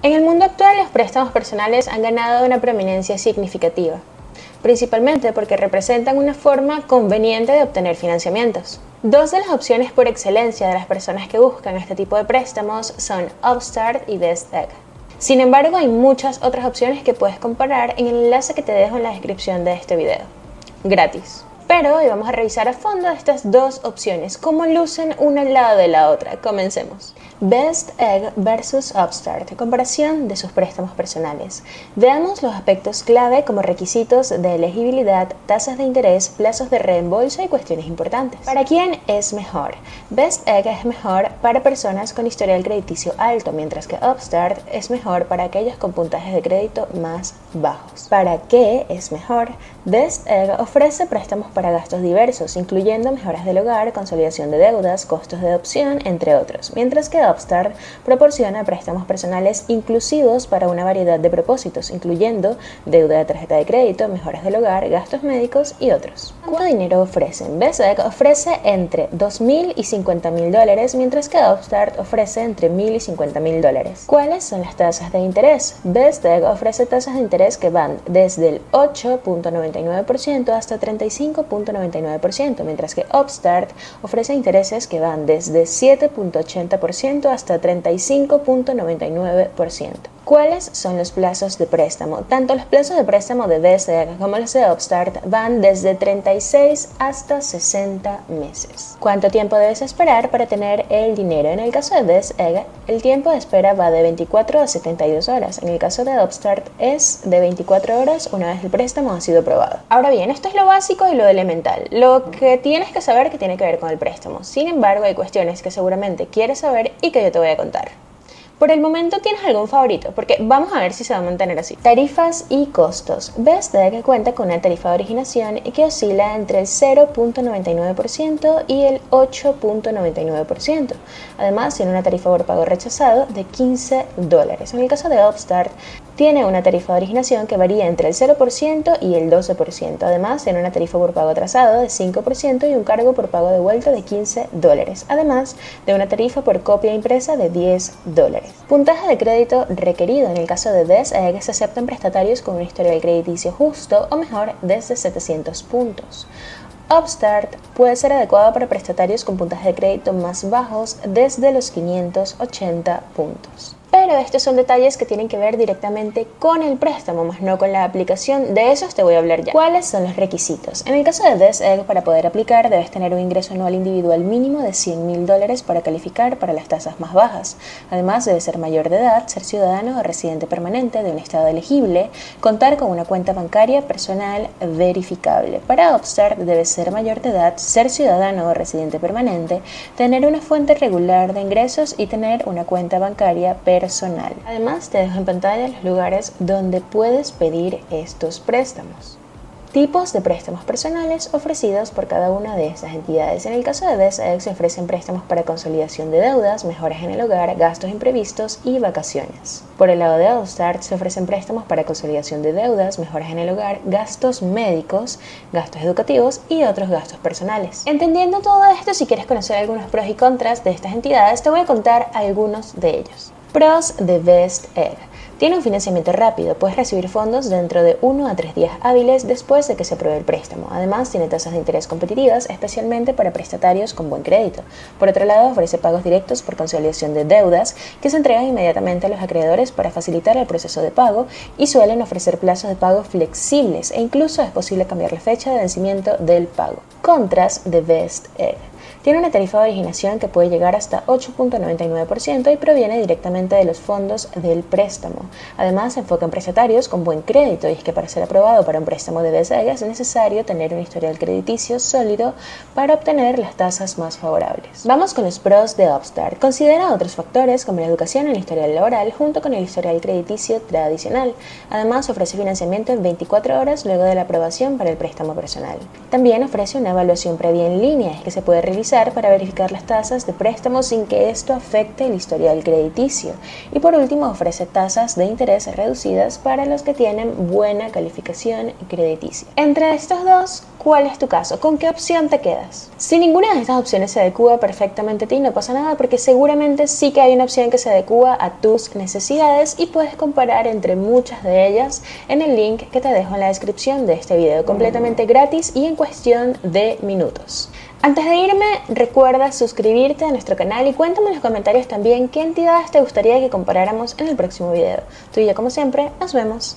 En el mundo actual los préstamos personales han ganado una prominencia significativa, principalmente porque representan una forma conveniente de obtener financiamientos. Dos de las opciones por excelencia de las personas que buscan este tipo de préstamos son Upstart y Best Egg. Sin embargo, hay muchas otras opciones que puedes comparar en el enlace que te dejo en la descripción de este video. Gratis. Pero hoy vamos a revisar a fondo estas dos opciones, cómo lucen una al lado de la otra. Comencemos. Best Egg versus Upstart, comparación de sus préstamos personales. Veamos los aspectos clave como requisitos de elegibilidad, tasas de interés, plazos de reembolso y cuestiones importantes. ¿Para quién es mejor? Best Egg es mejor para personas con historial crediticio alto, mientras que Upstart es mejor para aquellos con puntajes de crédito más bajos. ¿Para qué es mejor? Best Egg ofrece préstamos para gastos diversos, incluyendo mejoras del hogar, consolidación de deudas, costos de adopción, entre otros, mientras que Upstart proporciona préstamos personales inclusivos para una variedad de propósitos, incluyendo deuda de tarjeta de crédito, mejoras del hogar, gastos médicos y otros. ¿Cuánto dinero ofrecen? Egg ofrece entre 2.000 y 50.000 dólares, mientras que Upstart ofrece entre 1.000 y 50.000 dólares. ¿Cuáles son las tasas de interés? Egg ofrece tasas de interés que van desde el 8.99% hasta 35 .99%, mientras que Upstart ofrece intereses que van desde 7.80% hasta 35.99%. ¿Cuáles son los plazos de préstamo? Tanto los plazos de préstamo de BSEG como los de Upstart van desde 36 hasta 60 meses. ¿Cuánto tiempo debes esperar para tener el dinero? En el caso de BSEG, el tiempo de espera va de 24 a 72 horas. En el caso de Upstart es de 24 horas una vez el préstamo ha sido aprobado. Ahora bien, esto es lo básico y lo elemental. Lo que tienes que saber que tiene que ver con el préstamo. Sin embargo, hay cuestiones que seguramente quieres saber y que yo te voy a contar. Por el momento tienes algún favorito, porque vamos a ver si se va a mantener así. Tarifas y costos. BSD que cuenta con una tarifa de originación que oscila entre el 0.99% y el 8.99%. Además, tiene una tarifa por pago rechazado de 15 dólares. En el caso de Upstart, tiene una tarifa de originación que varía entre el 0% y el 12%. Además, tiene una tarifa por pago atrasado de 5% y un cargo por pago de vuelta de 15 dólares. Además de una tarifa por copia impresa de 10 dólares. Puntaje de crédito requerido. En el caso de DES, que se aceptan prestatarios con un historial crediticio justo o mejor desde 700 puntos. Upstart puede ser adecuado para prestatarios con puntaje de crédito más bajos desde los 580 puntos. Pero estos son detalles que tienen que ver directamente con el préstamo, más no con la aplicación. De esos te voy a hablar ya. ¿Cuáles son los requisitos? En el caso de DESEG, para poder aplicar debes tener un ingreso anual individual mínimo de 100 mil dólares para calificar para las tasas más bajas. Además, debe ser mayor de edad, ser ciudadano o residente permanente de un estado elegible, contar con una cuenta bancaria personal verificable. Para Upstart debe ser mayor de edad, ser ciudadano o residente permanente, tener una fuente regular de ingresos y tener una cuenta bancaria personal personal. Además, te dejo en pantalla los lugares donde puedes pedir estos préstamos. Tipos de préstamos personales ofrecidos por cada una de estas entidades. En el caso de BSX se ofrecen préstamos para consolidación de deudas, mejoras en el hogar, gastos imprevistos y vacaciones. Por el lado de Allstart se ofrecen préstamos para consolidación de deudas, mejoras en el hogar, gastos médicos, gastos educativos y otros gastos personales. Entendiendo todo esto, si quieres conocer algunos pros y contras de estas entidades, te voy a contar algunos de ellos. Pros de Best Egg. Tiene un financiamiento rápido, puedes recibir fondos dentro de 1 a 3 días hábiles después de que se apruebe el préstamo. Además, tiene tasas de interés competitivas, especialmente para prestatarios con buen crédito. Por otro lado, ofrece pagos directos por consolidación de deudas que se entregan inmediatamente a los acreedores para facilitar el proceso de pago y suelen ofrecer plazos de pago flexibles e incluso es posible cambiar la fecha de vencimiento del pago. Contras de Best Egg. Tiene una tarifa de originación que puede llegar hasta 8.99% y proviene directamente de los fondos del préstamo. Además, se enfoca en prestatarios con buen crédito y es que para ser aprobado para un préstamo de BSEG es necesario tener un historial crediticio sólido para obtener las tasas más favorables. Vamos con los pros de Upstart. Considera otros factores como la educación y el historial laboral junto con el historial crediticio tradicional. Además, ofrece financiamiento en 24 horas luego de la aprobación para el préstamo personal. También ofrece una evaluación previa en línea, es que se puede revisar para verificar las tasas de préstamo sin que esto afecte el historial crediticio. Y por último, ofrece tasas de interés reducidas para los que tienen buena calificación crediticia. Entre estos dos, cuál es tu caso, con qué opción te quedas. Si ninguna de estas opciones se adecua perfectamente a ti, no pasa nada porque seguramente sí que hay una opción que se adecua a tus necesidades y puedes comparar entre muchas de ellas en el link que te dejo en la descripción de este video, completamente gratis y en cuestión de minutos. Antes de irme, recuerda suscribirte a nuestro canal y cuéntame en los comentarios también qué entidades te gustaría que comparáramos en el próximo video. Tú y yo, como siempre, nos vemos.